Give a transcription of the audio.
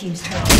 Team's turret.